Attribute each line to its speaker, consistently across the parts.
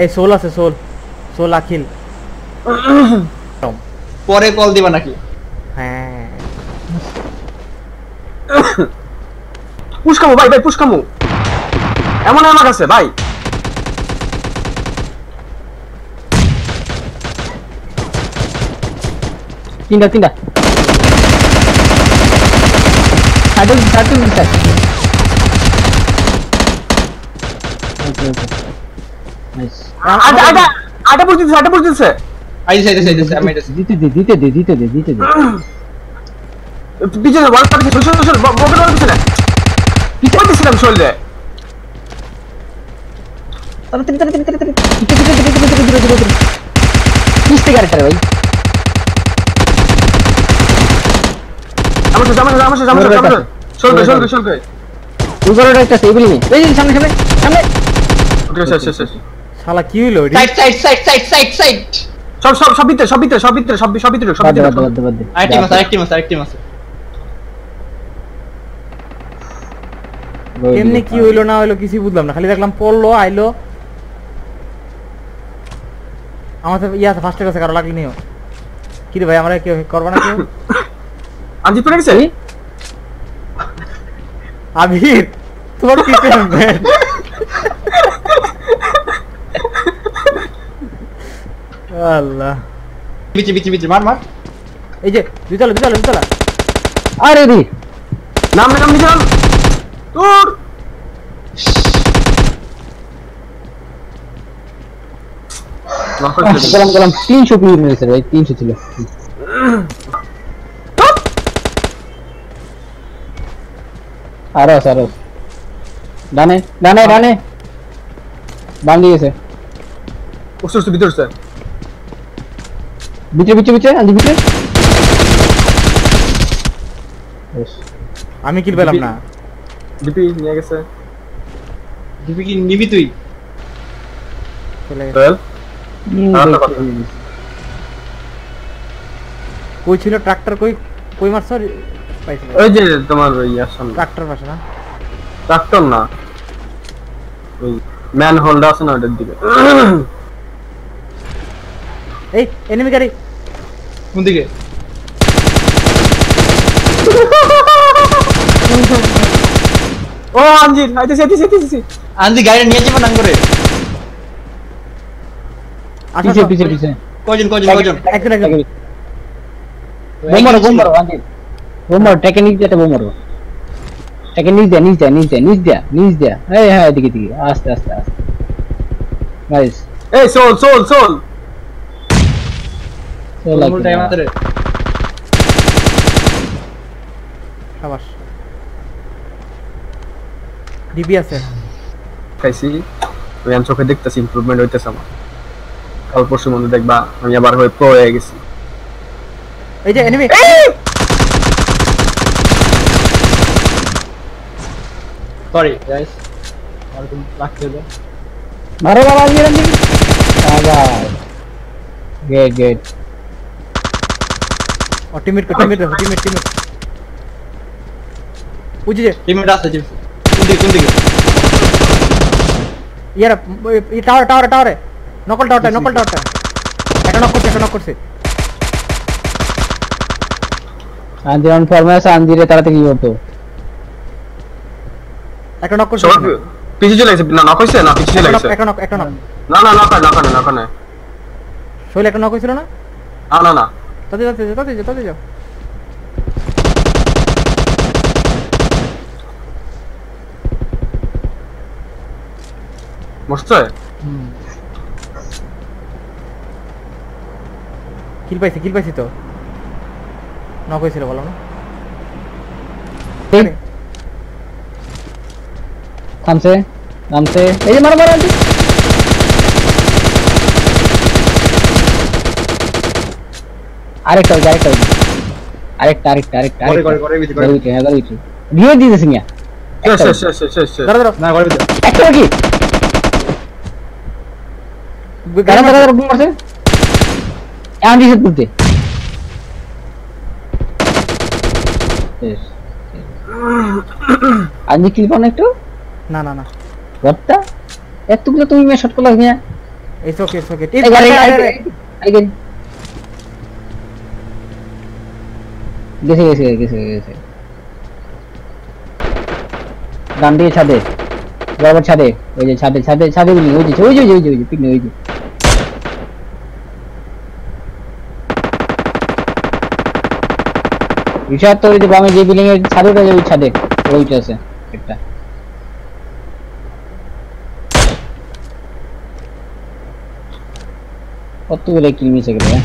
Speaker 1: এই সোল আছে soul. Soul Akhil.
Speaker 2: পরে কল দিবা নাকি?
Speaker 1: হ্যাঁ।
Speaker 3: পুশ খামু ভাই ভাই পুশ খামু এমন আমার কাছে ভাই।
Speaker 4: তিনটা তিনটা। ওকে নাইস
Speaker 3: আটা আটা আটা পুশ আটা পুশ
Speaker 2: আইছে আইছে আইছে আমি আইছে
Speaker 4: দিতে দে দিতে দে দিতে দে দিতে দে
Speaker 3: পিছনে বল পাঠিয়ে শোল শোল শোল বকের বল পিছনে পিছনে দিছিলাম
Speaker 4: কিস থেকে আরেকটা ভাই
Speaker 3: আমার সাথে আমার সাথে আমার সাথে আমার সাথে আমার সাথে শোল দে
Speaker 4: ওই বড়টা একটা সেই এই সামনে সামনে সামনে
Speaker 3: ওকে শেষ শেষ শেষ
Speaker 1: শালা কি হইল
Speaker 2: side side side side side side
Speaker 3: সব সব সব ভিতরে সব ভিতরে সব ভিতরে সব সব ভিতরে সব ভিতরে
Speaker 2: আরেকটি মাছ আরেকটি মাছ আরেকটি মাছ।
Speaker 1: এমনি কি হইল না হইল কিছুই বুঝলাম না। খালি দেখলাম পড়ল আইলো। আমার তো ইয়া ফার্স্টের কাছে কারও লাগলি নিও। কি রে ভাই আমরা কি করবা না কেউ?
Speaker 3: আনজি পড়ে গেছে?
Speaker 1: আবির তোমার কি প্ল্যান আল্লাহ
Speaker 2: বিচি বিচি বিচি মার মার
Speaker 1: এই যে দুতলা দুতলা দুতলা
Speaker 4: আরে রে
Speaker 3: নাম নাম নিচে নাম তোর
Speaker 4: গেলাম গেলাম তিনশো পিস রয়েছে ভাই তিনশো ছিল আরও আছে আরও আছে। ডানে ডানে ডানে বাম দিয়ে গেছে
Speaker 3: উঠছে উঠছে ভিতরে উঠছে
Speaker 4: ভিতরে ভিতরে ভিতরে আনজি ভিতরে
Speaker 1: আমি কিল পেলাম না
Speaker 3: ডিপি নিয়ে গেছে
Speaker 2: দিবি কি নিবি তুই।
Speaker 1: কই ছিল ট্রাক্টর কই কই মারছ
Speaker 3: ওই যে তোমার ওই ইয়ার সামনে
Speaker 1: ট্রাক্টর পাশে না
Speaker 3: ট্রাক্টর না ওই ম্যান হোল্ড আছে না ওটার দিকে
Speaker 1: এই এনিমি গাড়ি
Speaker 2: কোন দিকে
Speaker 3: ও আনজির আইতেছি আইতেছি আইতেছি
Speaker 2: আন্দি গাড়ি নিয়ে যাব নাং করে
Speaker 1: আসো
Speaker 4: পিছে
Speaker 1: আসো।
Speaker 4: পিছে পিছে
Speaker 2: কজন কজন কজন
Speaker 1: একজন একজন
Speaker 4: বোম মারো বোম মারো আনজি বোম মারো টেকে নিচ দিয়ে বোম মারো টেকে নিচ দেয়া নিচ দেয়া নিচ দেয়া নিচ দেয়া নিচ দেয়া এই হ্যাঁ এদিকে এদিকে আস্তে আস্তে আস্তে নাইস
Speaker 3: এই সোল সোল সোল
Speaker 2: মূল টাইম আছে রে
Speaker 1: সাবাস ডিবি আছে
Speaker 3: খাইছি ওই আমি চোখে দেখতেছি ইমপ্রুভমেন্ট হইতেছে আমার কাল পরশুর মধ্যে দেখবা আমি আবার হয়ে প্রো হয়ে গেছি।
Speaker 1: এই যে এনিমি
Speaker 2: সরি গাইস আমার একটু লাগতে হলো
Speaker 4: মারো বাবা আনজি আনজি গেট
Speaker 1: ও টিমমেট টিমমেট টিমমেট টিমমেট বুঝি যে?
Speaker 2: টিমমেট আছে টিম কোন দিকে কোন দিকে?
Speaker 1: ইয়ারা এই টাওয়ার টাওয়ারে টাওয়ারে নকল টাওয়ারটা নকল টাওয়ারটা একটা নক করছে একটা নক করছে।
Speaker 4: আনজি অন ফর্মে আছে আনজিরে তাড়াতাড়ি কি করতো
Speaker 1: একটা নক করছে।
Speaker 3: পিছিয়ে চলে গেছে না নক হয়েছে? না পিছিয়ে চলে গেছে।
Speaker 1: একটা নক একটা নক
Speaker 3: না না নক না না না না
Speaker 1: শৈল একটা নক হয়েছিল না?
Speaker 3: না না না।
Speaker 1: তাতে তাতে যাও তাতে যাও তাতে যাও
Speaker 3: মরছে
Speaker 1: কিল পাইছি কিল পাইছি তো নক হয়েছিল বলো না
Speaker 4: ঠিক থামছে নামছে এই যে মারো মারো আরেকটা হইছে আরেকটা হইছে আরেকটা আরেকটা আরেকটা
Speaker 2: করে করে ভিতরে
Speaker 4: করে ভিতরে হ্যাঁ, হাজার দিয়ে দিতেছ
Speaker 2: না
Speaker 4: একটা কি গাড়া গাড়া মারছে। না একটু?
Speaker 1: না না না।
Speaker 4: কর্তা এতগুলো তুমি মেয়ে শট
Speaker 1: করলাস
Speaker 4: আই গেছে গেছে গেছে গেছে। ডান দিকে ছাদে। বরাবর ছাদে। ওই যে ছাদে ছাদে ছাদে যে, ওই যে ওই যে ওই যে ওই যে পিকনে ওই যে। রিসাদ তো ওই যে বামে যে বিল্ডিং এর ছাদে ওটা ওই ছাদে। ওইটা আছে, একটা। কতগুলো কিল মিশে গেল হ্যাঁ?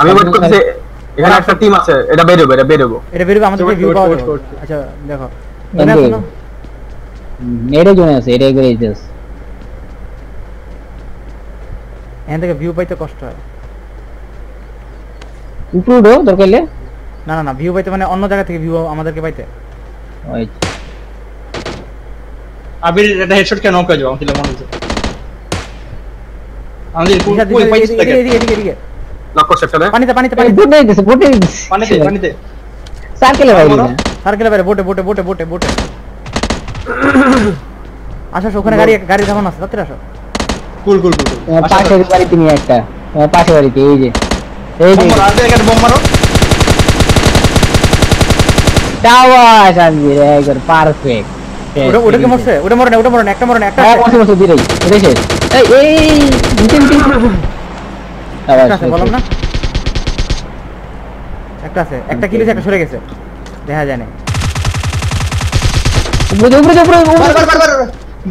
Speaker 4: আমি
Speaker 3: ওয়েট করতেছি এখানে একটা টিম আছে এটা বেরোবে এটা বেরোবো।
Speaker 1: এটা বেরোবে আমাদের ভিউ পাওয়া যাবে। আচ্ছা দেখো। তুমি আসো না?
Speaker 4: এটাই জন্য আছে এটাই করে দিতেছ
Speaker 1: এখান থেকে ভিউ পাইতে কষ্ট হয়।
Speaker 4: উপরে উঠো দরকার হলে।
Speaker 1: না না না ভিউ পাইতে মানে অন্য জায়গা থেকে ভিউ আমাদেরকে পাইতে।
Speaker 2: আবির এটা হেডশট কেন নক যাব আমার মনে হচ্ছে। আমাদের
Speaker 1: রিসার্চ,
Speaker 2: পাইছিস
Speaker 1: এদিকে, এদিকে, এদিকে, এদিকে।
Speaker 3: লক করছে একটা
Speaker 1: পানিতে পানিতে
Speaker 4: এই
Speaker 1: পানিতে
Speaker 4: বোটে দিতেছে বোটে দিতেছে
Speaker 2: পানিতে পানিতে
Speaker 4: সার্কেলে
Speaker 2: বলো।
Speaker 1: সার্কেলে বাইরে বোটে বোটে বোটে বোটে বোটে আসো ওখানে গাড়ি গাড়ি ধাবান আছে তাড়াতাড়ি আসো
Speaker 2: কুল কুল কুল
Speaker 4: পাশের বাড়িতে নিয়ে একটা পাশের বাড়িতে এই যে এই যে
Speaker 2: একটা বোম মারো
Speaker 4: টাওয়া শান্তি রে একবার পারফেক্ট
Speaker 1: ওটা ওটা কি মরছে ওটা মরে না ওটা মরে না একটা মরে না একটা
Speaker 4: হ্যাঁ। বসে বসে দিলেই এটা শেষ এই এই নিচে নিচে আবার
Speaker 1: একটা আছে বললাম না? একটা আছে একটা কিলো একটা সরে গেছে। দেখা যায় না
Speaker 4: উপরে উপরে উপরে উপরে
Speaker 2: মার মার মার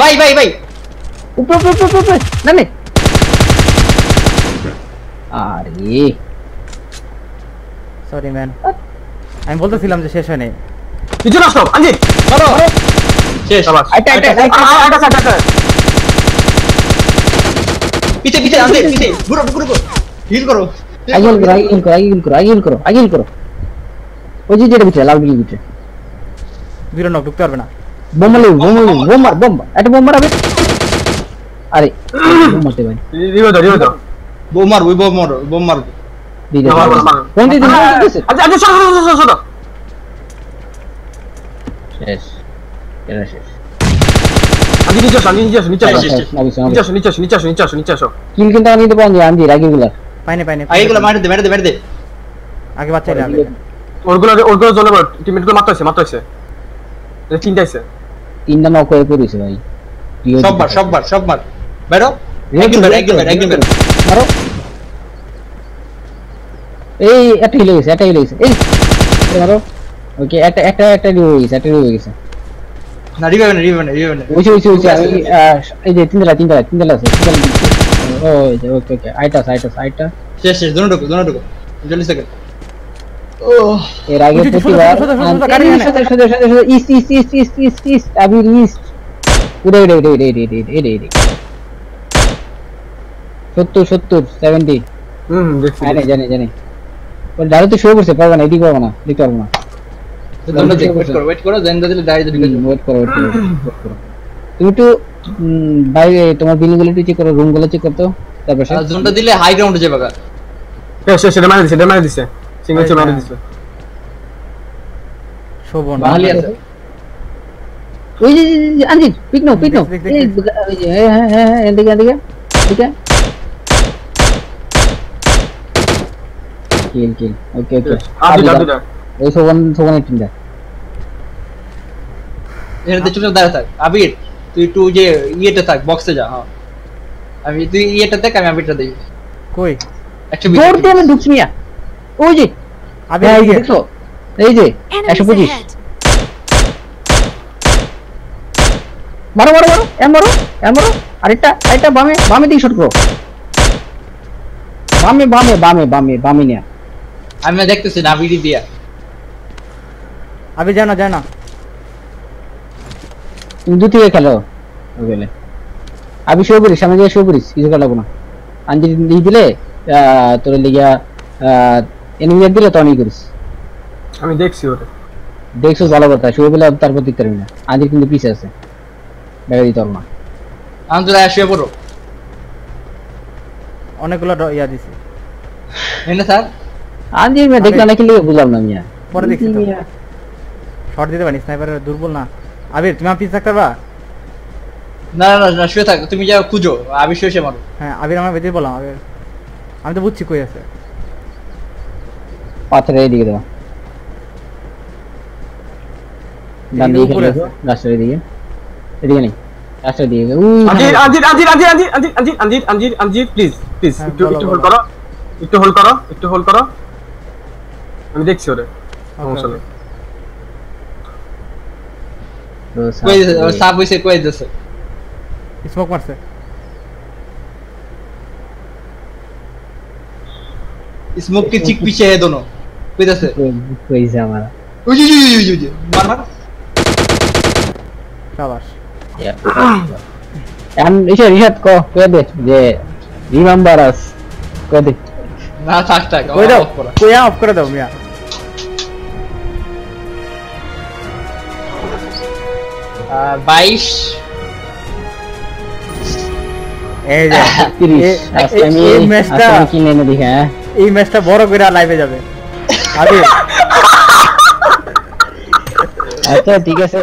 Speaker 2: বাই বাই বাই
Speaker 4: উপরে উপরে উপরে উপরে। না নে আরে
Speaker 1: সরি ম্যান আমি বলতেছিলাম যে শেষ হয় নাই
Speaker 3: আসো
Speaker 2: মারো শেষ।
Speaker 3: আচ্ছা, আচ্ছা, আচ্ছা।
Speaker 2: পিছে পিছে আনতে পিছে। ঘুরো ঘুরো ঘুরো হিল করো
Speaker 4: আগিল করো আগিল করো আগিল করো আগিল করো আগিল করো ওই যে যেটা ভিতরে লাল বিল ভিতরে
Speaker 1: দুটো নক ঢুকতে পারবে না
Speaker 4: বোমালি বোমালি বোমার বোম একটা বোম মারাবে আরে বোম মারতে ভাই
Speaker 3: রিভো দাও রিভো দাও
Speaker 2: বোম মার ওই বোম মারো বোম মারো
Speaker 4: দিয়ে দে
Speaker 3: মার, মার, মার।
Speaker 4: কোন দিকে
Speaker 3: আ,
Speaker 4: কোন দিকে
Speaker 3: আচ্ছা আচ্ছা সরো সরো সরো সরো
Speaker 4: শেষ এটা শেষ
Speaker 3: আঞ্জি নিচে আসো
Speaker 1: পাইনি পাইনি
Speaker 2: এইগুলো মার দে মেরে দে মেরে দে।
Speaker 1: আগে বাঁচাই আগে।
Speaker 3: ওরগুলো ওরগুলো জ্বলে বড় টিমমেটগুলো মাত্র আছে মাত্র আছে এটা তিনটা আছে
Speaker 4: তিনটা নক হয়ে পড়েছে ভাই।
Speaker 2: সববার সববার সববার বেরো। একদম বেরো একদম বেরো একদম বেরো।
Speaker 4: মারো এই এটা হিল হইছে এটা হিল হইছে এই মারো। ওকে একটা একটা একটা হিল হইছে গেছে একটা রিভ হয়ে গেছে।
Speaker 2: না
Speaker 4: রিভ
Speaker 2: শেষ শেষ দুটো ঢুকো দুটো ঢুকো চল্লিশ সেকেন্ড
Speaker 4: এর আগে প্রতিবার আবির উড়ে উড়ে উড়ে উড়ে উড়ে উড়ে উড়ে উড়ে সত্তর সত্তর সেভেন্টি
Speaker 3: হুম
Speaker 4: জানি জানি জানি তো পারবে না এদিকে পারব না দেখতে পারব না তুমি একটু বাইরে তোমার বিল্ডিংগুলো একটু চেক করো রুমগুলো চেক করতো তারপর
Speaker 2: জোনটা দিলে হাই গ্রাউন্ডে যাবে
Speaker 3: শেষ এটা মারি দিছে এটা মারি দিছে। সিঙ্গেল চে মারি দিছে।
Speaker 1: শোভন
Speaker 2: বাহালি আছে।
Speaker 4: ওই যে আনজিৎ পিক নাও পিক নাও। এই। ওই যে, হ্যাঁ হ্যাঁ হ্যাঁ হ্যাঁ, এদিকে এদিকে এদিকে। কিল কিল। ওকে ওকে।
Speaker 3: আর দুটা আর দুটা।
Speaker 4: ওই সোবন সোবনের টিমটা
Speaker 2: এখানে চুপচাপ দাঁড়িয়ে থাক। আবির তুই একটু যে ইয়েতে থাক বক্সে যা হ্যাঁ। আমি তুই ইয়েটা দেখ আমি আবিরটা দেখি।
Speaker 1: কই?
Speaker 4: দৌড় দিয়ে আমি ঢুকছি মিয়া। ওই যে হ্যাঁ, এই যে। এই যে একশো
Speaker 5: Enemies
Speaker 4: পঁচিশ।
Speaker 5: ahead!
Speaker 4: মারো মারো মারো এম মারো এম মারো। আরেকটা আরেকটা বামে বামে দিকে শুট করো। বামে বামে বামে বামে বামে নিয়া।
Speaker 2: আমি দেখতেছি না দিয়া।
Speaker 1: আবির যায় না যায়
Speaker 4: তুমি দু থেকে খেলো। গেলে। আমি শো করিস সামনে গিয়ে শো করিস কিছু লাগবো না। আঞ্জি দিয়ে দিলে তোর লিগা এনিমিয়ার দিলে তখনই করিস।
Speaker 3: আমি দেখছি ওরে।
Speaker 4: দেখছ ভালো কথা শো বলে তারপর দিতে পারবি না আঞ্জির কিন্তু পিছে আছে। দেখা দিতে পারব না।
Speaker 2: আন্তরা শুয়ে পড়ো।
Speaker 1: অনেকগুলো ড- ইয়া দিছি।
Speaker 2: এনে স্যার?
Speaker 4: আঞ্জির মেয়ে দেখলাম নাকি লিগে বুঝলাম না মিয়া
Speaker 1: পরে দেখছি তো। শর্ট দিতে পারি স্নাইপারের দুর্বল না। আবির তুমি আমার পিছে থাকতে পারবা?
Speaker 2: না না না, শুয়ে থাক। তুমি যা খুঁজো। আমি শুয়ে শুয়ে মারো।
Speaker 1: হ্যাঁ আবির আমার বেঁধে বললাম আবির। আমি তো বুঝছি কই আছে।
Speaker 4: পাথরের এদিকে দেওয়া ডান
Speaker 1: এদিকে
Speaker 4: দিকে খেলে। রাস্তার এদিকে এদিকে নেই রাস্তার দিকে
Speaker 3: আঞ্জির আঞ্জির আঞ্জির আঞ্জির আঞ্জির আঞ্জির আঞ্জির আঞ্জির আঞ্জির আঞ্জির প্লিজ প্লিজ
Speaker 1: হ্যাঁ,
Speaker 3: একটু একটু। হোল্ড করো একটু হোল্ড করো একটু হোল্ড করো। আমি দেখছি ওরে সমস্যা নেই।
Speaker 2: কই দিছে? সাপ হইছে কই দিছে?
Speaker 1: স্মোক মারছে।
Speaker 2: स्मोक के चिक पीछे है दोनों कई दसे
Speaker 4: কইছে আমার
Speaker 2: उई उई उई उई उई मार मार
Speaker 1: সাবাস
Speaker 4: এখন ইশাদ ইশাদ ক কয়ে দে যে রিমেম্বার আস কয়ে দে
Speaker 2: না থাক থাক
Speaker 1: কই দাও
Speaker 2: off করা।
Speaker 1: কই অফ করে দাও মিয়া
Speaker 2: আহ, বাইশ
Speaker 1: এই যে
Speaker 4: তিরিশ
Speaker 1: এ-
Speaker 4: আজকে
Speaker 1: এ-
Speaker 4: আমি
Speaker 1: এই
Speaker 4: আজকে
Speaker 1: ম্যাচটা
Speaker 4: আমি কিনে এনে দেখি হ্যাঁ
Speaker 1: এই ম্যাচটা বড় করে লাইভে যাবে। আবির
Speaker 4: আচ্ছা ঠিক আছে।